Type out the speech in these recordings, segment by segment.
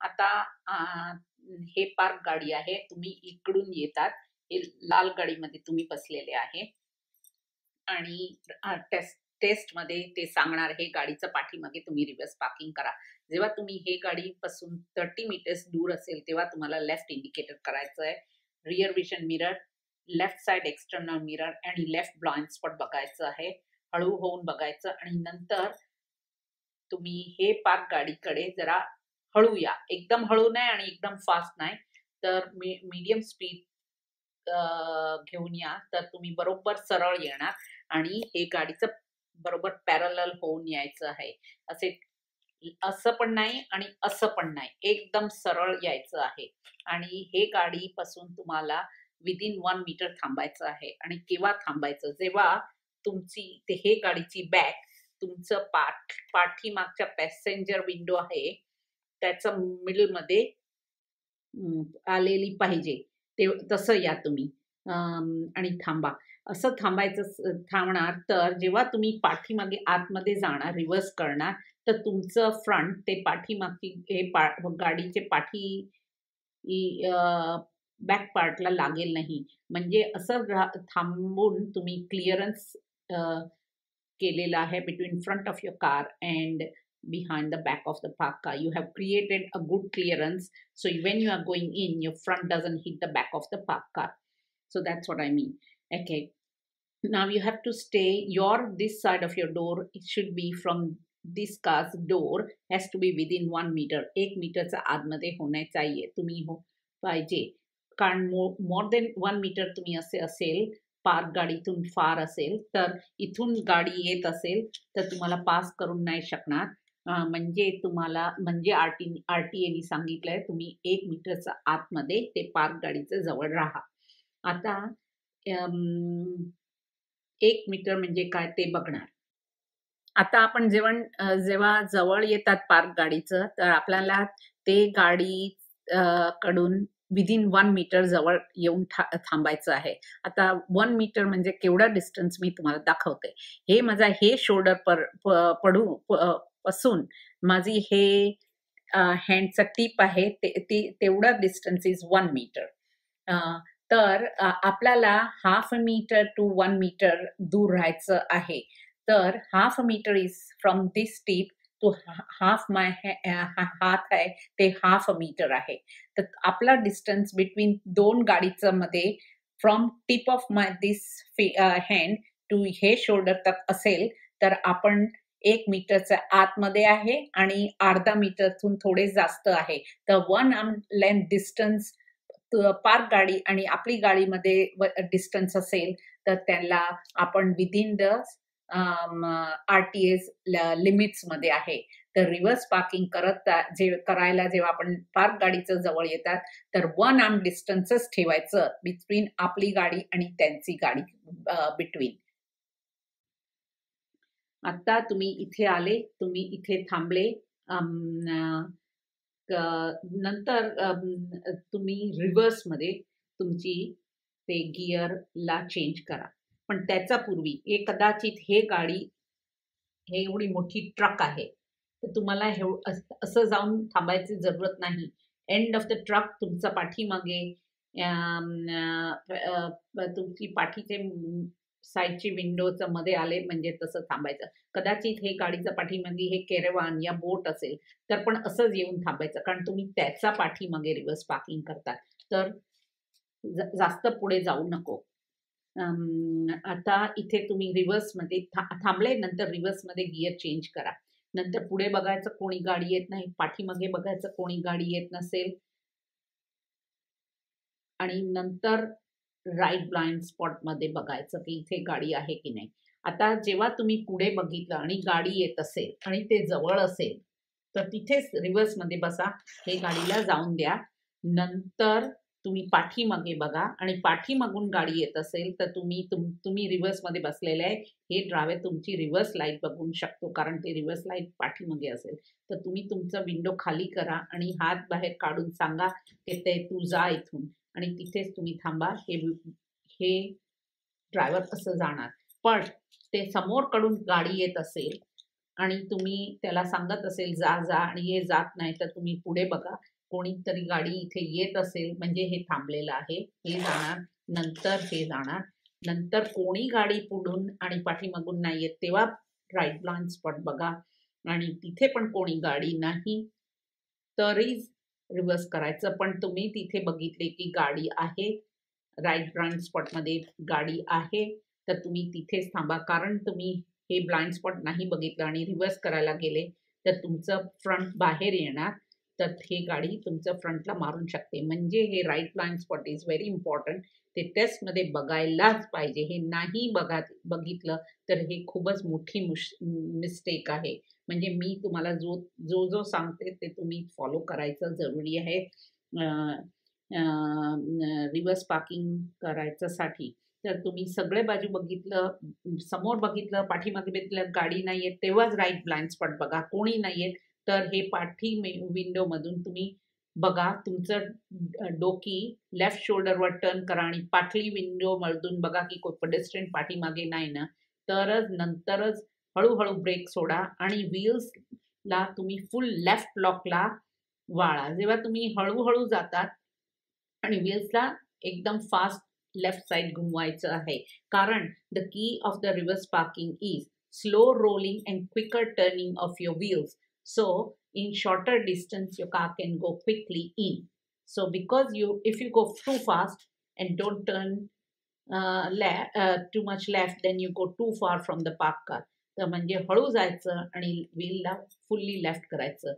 आता हे पार्क गाडी आहे. तुम्ही इकडून येतात. हे लाल गाडीमध्ये तुम्ही बसलेले आहे. आणि टेस्ट टेस्टमध्ये ते सांगणार हे गाडीचं पाठीमागे तुम्ही रिव्हर्स पार्किंग करा. जेव्हा तुम्ही हे गाडीपासून थर्टी मीटर्स दूर असेल तेव्हा तुम्हाला लेफ्ट इंडिकेटर करायचं आहे rear vision mirror left side external mirror आणि लेफ्ट ब्लाइंड स्पॉट बघायचं आहे. हळू होऊन बघायचं. आणि नंतर तुम्ही हे पार्क गाडीकडे जरा हळू या एकदम हळू नाही आणि एकदम फास्ट नाही. तर मी मीडियम स्पीड घेऊन या. तर तुम्ही बरोबर सरळ येणार आणि हे गाडीचं बरोबर पॅरल होऊन यायचं आहे. असे असं पण नाही आणि असं पण नाही. एकदम सरळ यायचं आहे. आणि हे गाडीपासून तुम्हाला विदिन वन मीटर थांबायचं आहे. आणि केव्हा थांबायचं? जेव्हा तुमची ते हे गाडीची बॅग तुमचं पाठ पाठीमागच्या पॅसेंजर विंडो आहे त्याचं मिडलमध्ये आलेली पाहिजे. ते तसं या तुम्ही. आणि थांबा. असं थांबायचं थांबणार तर जेव्हा तुम्ही पाठीमागे आतमध्ये जाणार रिव्हर्स करणार तर तुमचं फ्रंट ते पाठीमागची हे पा गाडीचे पाठी बॅक पार्टला लागेल नाही. म्हणजे असं थांबून तुम्ही क्लिअरन्स केलेला आहे between front of your car and behind the back of the park car. You have created a good clearance. So when you are going in, your front doesn't hit the back of the park car. So that's what I mean. Okay. Now you have to stay your this side of your door. It should be from this car's door has to be within one meter. एक मीटरचा आतमध्ये होणे चाहिए तुम्ही हो पाहिजे कारण more than one metre तुम्ही असे असेल पार्क गाडीतून फार असेल तर इथून गाडी येत असेल तर तुम्हाला पास करून नाही शकणार अं, म्हणजे तुम्हाला म्हणजे आर टी आर टी एने सांगितलंय तुम्ही एक मीटरच्या आतमध्ये ते पार्क गाडीचं जवळ राहा. आता एक मीटर म्हणजे काय ते बघणार. आता आपण जेवण जेव्हा जवळ येतात पार्क गाडीचं तर आपल्याला ते गाडी कडून विदिन वन मीटर जवळ येऊन थांबायचं आहे. आता वन मीटर म्हणजे केवढा डिस्टन्स मी तुम्हाला दाखवते. हे माझा हे शोल्डर पर पडू पासून. माझी हे हँडचं टीप आहे ते ती- तेवढा डिस्टन्स इज वन मीटर तर आपल्याला half metre to one metre दूर राहायचं आहे. तर half metre is from this tip to half my हात आहे ते हाफ मीटर आहे. तर आपला डिस्टन्स बिटवीन दोन गाडीचं मध्ये from tip of my this hand to हे शोल्डर तक असेल तर आपण एक मीटरच्या आतमध्ये आहे आणि अर्धा मीटरतून थोडे जास्त आहे. तर one arm length distance park गाडी आणि आपली गाडीमध्ये डिस्टन्स असेल तर त्याला आपण within the R T S लिमिट्समध्ये आहे. तर रिव्हर्स पार्किंग करत जे करायला जेव्हा आपण पार्क गाडीचं जवळ येतात तर वन आर्म डिस्टन्सच ठेवायचं बिटवीन आपली गाडी आणि त्यांची गाडी बिटवीन आत्ता तुम्ही इथे आले तुम्ही इथे थांबले नंतर तुम्ही रिव्हर्समध्ये तुमची ते गिअरला चेंज करा. पण त्याच्या पूर्वी हे कदाचित हे गाडी हे एवढी मोठी ट्रक आहे तर तुम्हाला हे असं जाऊन थांबायची जरूरत नाही. एंड ऑफ द ट्रक तुमचा पाठीमागे तुमची पाठीचे साईडची विंडोचं मध्ये आले म्हणजे तसं थांबायचं. कदाचित हे गाडीच्या पाठीमागे हे केरवान या बोट असेल तर पण असंच येऊन थांबायचं. कारण तुम्ही त्याचा पाठीमागे रिव्हर्स पार्किंग करतात. तर जास्त पुढे जाऊ नको. आता इथे तुम्ही रिव्हर्समध्ये था- थांबले नंतर रिव्हर्समध्ये गिअर चेंज करा. नंतर पुढे बघायचं कोणी गाडी येत नाही पाठीमागे बघायचं कोणी गाडी येत नसेल. आणि नंतर राईट ब्लाइंड स्पॉटमध्ये बघायचं की इथे गाडी आहे की नाही. आता जेव्हा तुम्ही पुढे बघितलं आणि गाडी येत असेल आणि ते जवळ असेल तर तिथेच रिव्हर्समध्ये बसा. हे गाडीला जाऊन द्या. नंतर तुम्ही पाठीमागे बघा आणि पाठीमागून गाडी येत असेल तर तुम्ही तुम तुम्ही रिव्हर्समध्ये बसलेले आहे. हे ड्रायव्हर तुमची रिव्हर्स लाइट बघू शकतो कारण ते रिव्हर्स लाइट पाठीमागे असेल. तर तुम्ही तुमचा विंडो खाली करा आणि हात बाहेर काढून सांगा की ते तू जा इथून. आणि तिथेच तुम्ही थांबा. हे हे ड्रायव्हर असं जाणार. पण ते समोरकडून गाडी येत असेल आणि तुम्ही त्याला सांगत असेल जा जा आणि हे जात नाही तर तुम्ही पुढे बघा. कोणीतरी गाडी इथे येत असेल म्हणजे हे थांबलेलं आहे. हे जाणार. नंतर हे जाणार. नंतर कोणी गाडी पुढून आणि पाठीमागून नाही येत तेव्हा राईट ब्लाइंड स्पॉट बघा. आणि तिथे पण कोणी गाडी नाही. तरीच रिव्हर्स करायचं. पण तुम्ही तिथे बघितले की गाडी आहे. राईट ब्लाइंड स्पॉटमध्ये गाडी आहे. तर तुम्ही तिथेच थांबा. कारण तुम्ही हे ब्लाइंड स्पॉट नाही बघितलं आणि रिव्हर्स करायला गेले तर तुमचं फ्रंट बाहेर येणार. तर हे गाडी तुमचं फ्रंटला मारून शकते. म्हणजे हे right blind spot is very important ते टेस्टमध्ये बघायलाच पाहिजे. हे नाही बघा बघितलं तर हे खूपच मोठी मुश मिस्टेक आहे. म्हणजे मी तुम्हाला जो जो जो सांगते ते तुम्ही फॉलो करायचं जरुरी आहे. रिव्हर्स पार्किंग करायच्यासाठी तर तुम्ही सगळे बाजू बघितलं समोर बघितलं पाठीमागे बघितलं गाडी नाही आहेत तेव्हाच राईट ब्लाइंड स्पॉट बघा. कोणी नाही आहेत तर हे पाठी विंडोमधून तुम्ही बघा तुमचं डोकी लेफ्ट शोल्डरवर टर्न करा आणि पाठली विंडोमधून बघा की कोण पेडेस्ट्रियन पाठीमागे नाही ना. तरच नंतरच हळूहळू ब्रेक सोडा आणि व्हील्सला तुम्ही फुल लेफ्ट लॉकला वाळा. जेव्हा तुम्ही हळूहळू जातात आणि व्हील्सला एकदम फास्ट लेफ्ट साईड घुमवायचं आहे. कारण the key of the reverse parking is slow rolling and quicker turning of your wheels So in shorter distance your car can go quickly in so because you if you go too fast and don't turn uh, left, uh, too much left then you go too far from the park car तर म्हणजे हळू जायचं आणि व्हीलला fully left करायचं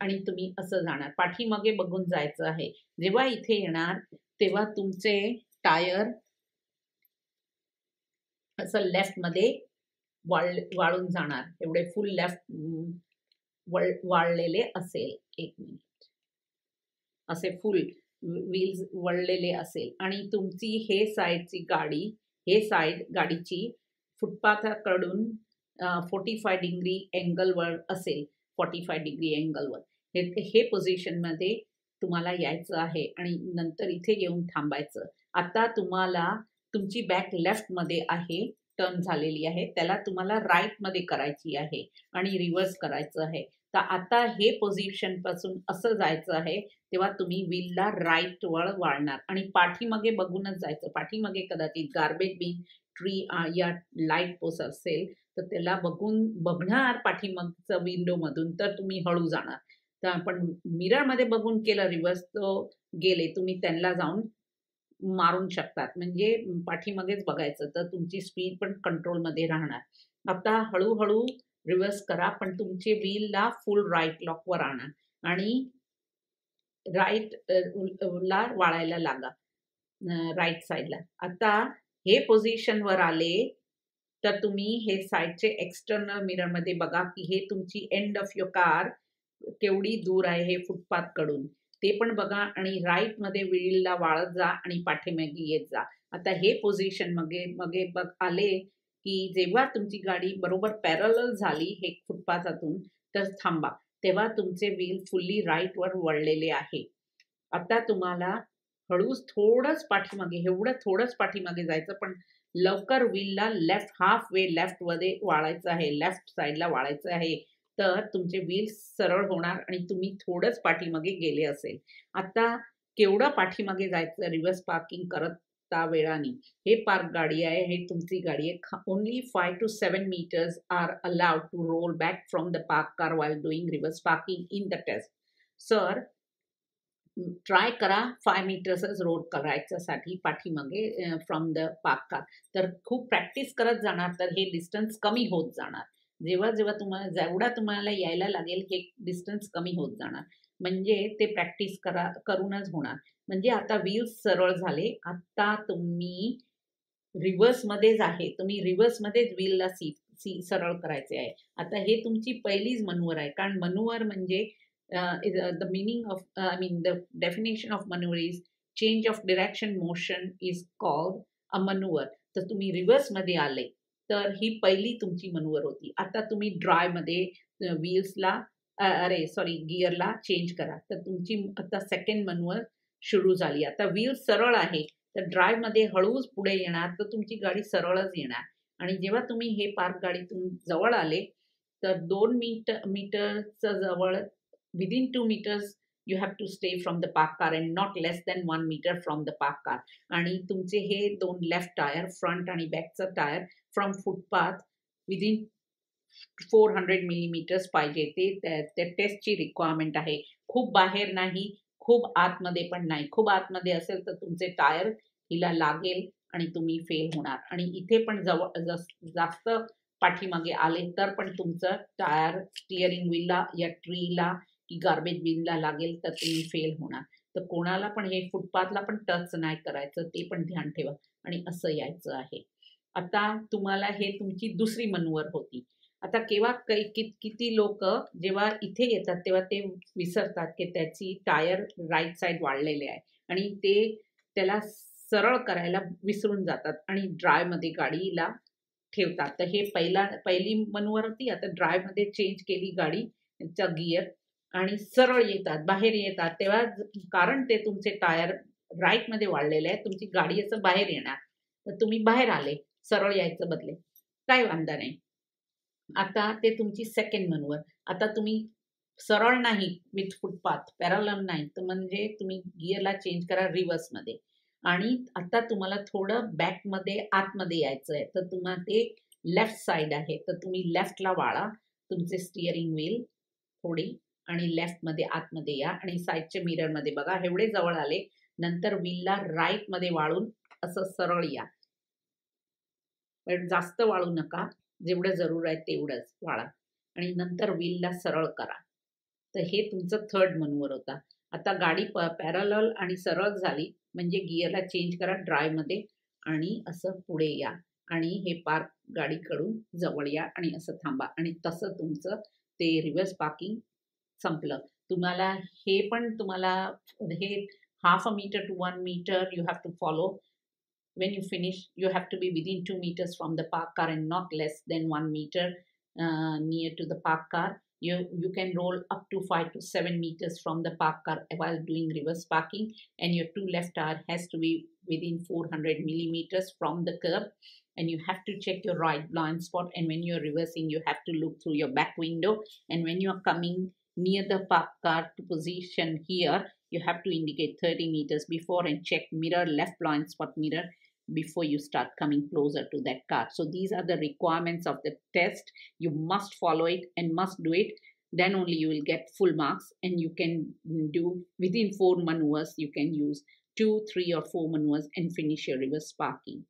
आणि तुम्ही असं जाणार पाठीमागे बघून जायचं आहे जेव्हा इथे येणार तेव्हा तुमचे टायर असं लेफ्टमध्ये वाळ वाळून जाणार एवढे फुल लेफ्ट वळ वाळलेले असेल एक मिनिट असे फुल व्हील्स वळलेले असेल. आणि तुमची हे साईडची गाडी हे साईड गाडीची फुटपाथाकडून फोर्टी फाय डिग्री अँगलवर असेल. फॉर्टी फाय डिग्री अँगलवर हे हे पोझिशनमध्ये तुम्हाला यायचं आहे आणि नंतर इथे येऊन थांबायचं. आता तुम्हाला तुमची बॅक लेफ्टमध्ये आहे टर्न झालेली आहे. त्याला तुम्हाला राईटमध्ये करायची आहे आणि रिव्हर्स करायचं आहे. तर आता हे पोझिशनपासून असं जायचं आहे तेव्हा तुम्ही व्हीलला राईट वळ वाळणार. आणि पाठीमागे बघूनच जायचं. पाठीमागे कदाचित गार्बेज बिन ट्री या लाइट पोस असेल तर त्याला बघून बघणार पाठीमागचं विंडोमधून तर तुम्ही हळू जाणार. तर आपण मिररमध्ये बघून केलं रिव्हर्स तो गेले तुम्ही त्यांना जाऊन मारून शकतात. म्हणजे पाठीमागेच बघायचं तर तुमची स्पीड पण कंट्रोलमध्ये राहणार. आता हळूहळू रिव्हर्स करा पण तुमचे व्हीलला फुल राईट लॉकवर आणा आणि राईट ला वाळायला लागा राईट साईडला आता हे पोझिशनवर आले तर तुम्ही हे साईडचे एक्सटर्नल मिररमध्ये बघा की हे तुमची एंड ऑफ युअर कार केवढी दूर आहे हे फुटपाथकडून ते पण बघा आणि राईटमध्ये व्हीलला वाळत जा आणि पाठीमागे येत जा. आता हे पोझिशन मगे मगे बघ आले की जेव्हा तुमची गाडी बरोबर पॅरल झाली हे फुटपाथातून तर थांबा. तेव्हा तुमचे व्हील फुल्ली राईटवर वळलेले आहे. आता तुम्हाला हळूच थोडंच पाठीमागे एवढं थोडंच पाठीमागे जायचं पण लवकर व्हीलला लेफ्ट हाफ वे लेफ्टमध्ये वाळायचं आहे लेफ्ट साईडला वाळायचं आहे तर तुमचे व्हील सरळ होणार आणि तुम्ही थोडंच पाठीमागे गेले असेल. आता केवढं पाठीमागे जायचं रिव्हर्स पार्किंग करत वेळाने. हे पार्क गाडी आहे हे तुमची गाडी आहे. Only five to seven metres are allowed to roll back from the park car while doing reverse parking in the test sir try करा. फाय मीटर्सच रोड करायच्यासाठी पाठीमागे फ्रॉम द पार्क कार तर खूप प्रॅक्टिस करत जाणार तर हे डिस्टन्स कमी होत जाणार. जेव्हा जेव्हा तुम्हाला जेवढा तुम्हाला यायला लागेल हे डिस्टन्स कमी होत जाणार. म्हणजे ते प्रॅक्टिस करा करूनच होणार. म्हणजे आता व्हील्स सरळ झाले. आता तुम्ही रिव्हर्समध्येच आहे. तुम्ही रिव्हर्समध्येच व्हीलला सी सी सरळ करायचे आहे. आता हे तुमची पहिलीच मनूवर आहे. कारण मनूवर म्हणजे the meaning of I mean the definition of manoeuvre is change of direction motion is called a manoeuvre तर तुम्ही रिव्हर्समध्ये आले. तर ही पहिली तुमची मनूवर होती. आता तुम्ही ड्रायमध्ये व्हील्सला अरे सॉरी गिअरला चेंज करा. तर तुमची आता सेकंड मनूवर सुरू झाली. आता व्हील सरळ आहे. तर ड्राईव्हमध्ये हळूच पुढे येणार तर तुमची गाडी सरळच येणार. आणि जेव्हा तुम्ही हे पार्क गाडीतून जवळ आले तर दोन मीटर मीटरचं जवळ within two metres you have to stay from the park car and not less than one metre from the park car आणि तुमचे हे दोन लेफ्ट टायर फ्रंट आणि बॅकचं tyre from footpath within four hundred millimetres पाहिजे. ते त्या टेस्टची requirement आहे. खूप बाहेर नाही खूप आतमध्ये पण नाही. खूप आतमध्ये असेल तर तुमचे टायर हिला लागेल आणि तुम्ही फेल होणार. आणि इथे पण जवळ जास्त पाठीमागे आले तर पण तुमचं टायर स्टिअरिंग व्हीलला या ट्रीला की गार्बेज बिनला लागेल तर तुम्ही फेल होणार. तर कोणाला पण हे फुटपाथला पण टच नाही करायचं ते पण ध्यान ठेवा. आणि असं यायचं आहे. आता तुम्हाला हे तुमची दुसरी मनवर होती. आता केव्हा काही कित किती लोक जेव्हा इथे येतात तेव्हा ते विसरतात की त्याची टायर राईट साईड वाढलेले आहे. आणि ते त्याला सरळ करायला विसरून जातात आणि ड्रायमध्ये गाडीला ठेवतात. तर हे पहिला पहिली मनवर होती. आता ड्रायमध्ये चेंज केली गाडीचा गिअर आणि सरळ येतात बाहेर येतात. तेव्हा कारण ते तुमचे टायर राईटमध्ये वाढलेले आहे. तुमची गाडी असं बाहेर येणार. तर तुम्ही बाहेर आले. सरळ यायचं बदले. काय वांदा नाही. आता ते तुमची सेकंड मनवर. आता तुम्ही सरळ नाही विथ फुटपाथ पॅरालम नाही तर म्हणजे तुम्ही गिअरला चेंज करा रिव्हर्समध्ये आणि आता तुम्हाला थोडं बॅकमध्ये आतमध्ये यायचं आहे तर तुम्हाला ते लेफ्ट साईड आहे. तर तुम्ही लेफ्टला वाळा. तुमचे स्टिअरिंग व्हील थोडी आणि लेफ्टमध्ये आतमध्ये या. आणि साईडच्या मिररमध्ये बघा एवढे जवळ आले. नंतर व्हीलला राईटमध्ये वाळून असं सरळ या. पण जास्त वाळू नका. जेवढं जरूर आहे तेवढंच वाळा. आणि नंतर व्हीलला सरळ करा. तर हे तुमचं थर्ड मनवर होता. आता गाडी प पॅरल आणि सरळ झाली म्हणजे गिअरला चेंज करा ड्रायमध्ये आणि असं पुढे या. आणि हे पार्क गाडीकडून जवळ या आणि असं थांबा. आणि तसं तुमचं ते रिव्हर्स पार्किंग संपलं. तुम्हाला हे पण तुम्हाला हे half a metre to one metre you have to follow when you finish you have to be within two meters from the park car and not less than one meter uh, near to the park car. You you can roll up to five to seven meters from the park car while doing reverse parking and your two left tire has to be within 400 millimeters from the curb and you have to check your right blind spot and when you're reversing you have to look through your back window and when you're coming near the park car to position here you have to indicate 30 meters before and check mirror left blind spot mirror before you start coming closer to that car. So these are the requirements of the test. You must follow it and must do it. Then only you will get full marks and you can do within four maneuvers, you can use two, three or four maneuvers and finish your reverse parking.